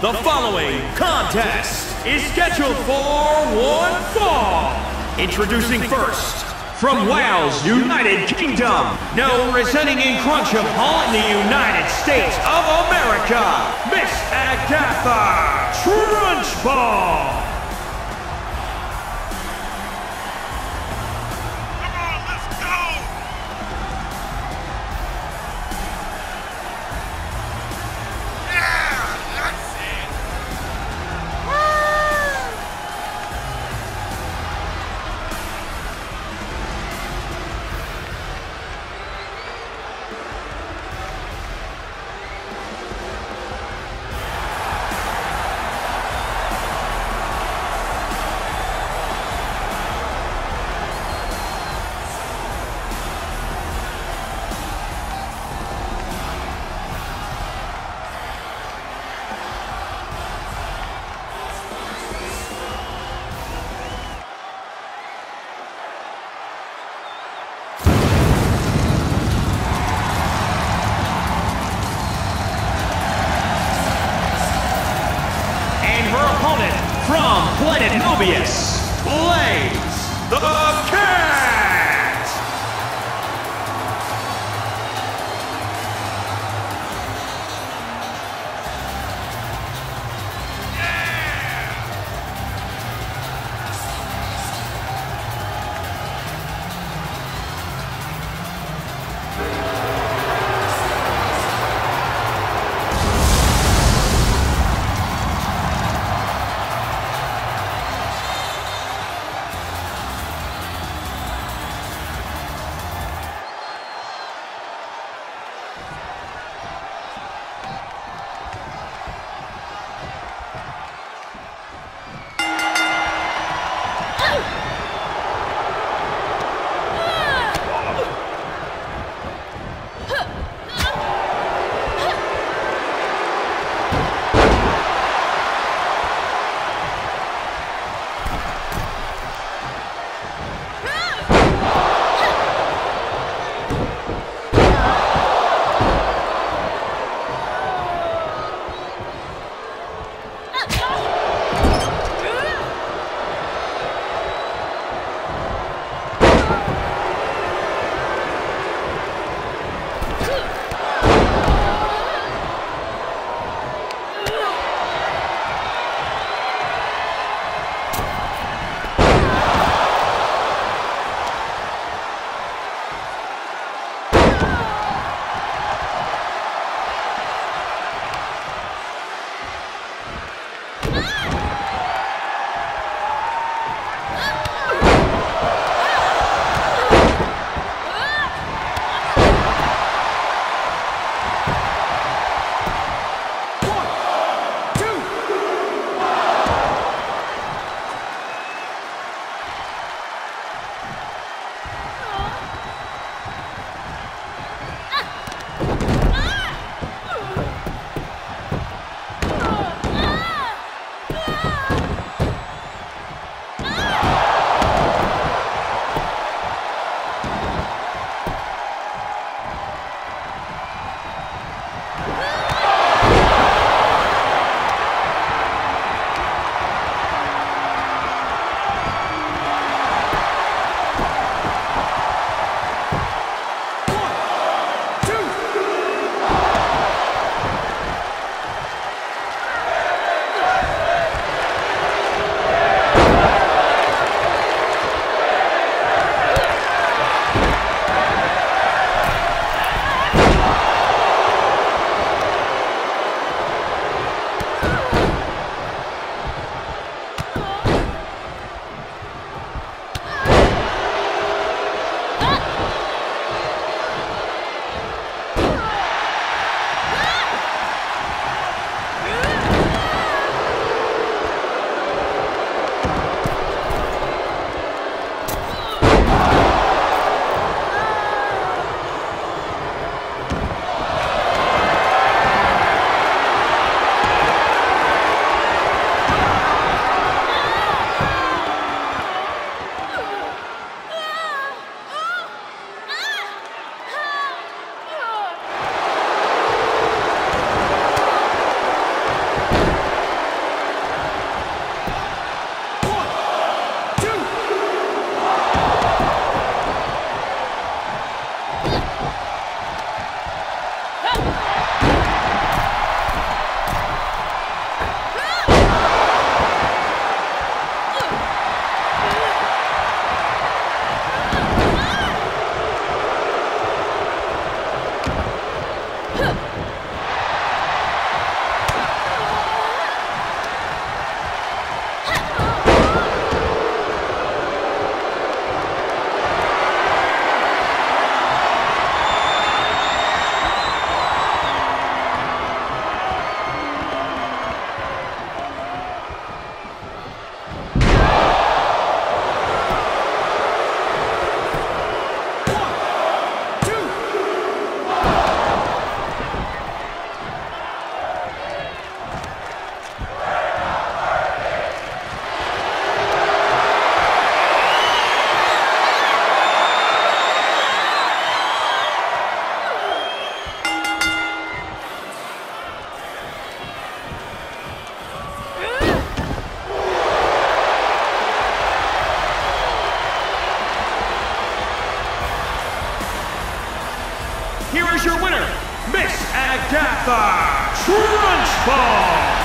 The following contest is scheduled for one fall. Introducing first, from Wales, United Kingdom, now residing in Crunchem Hall in the United States of America, Miss Agatha Trunchbull. From Planet Mobius, Blaze the Cat. Agatha Trunchbull.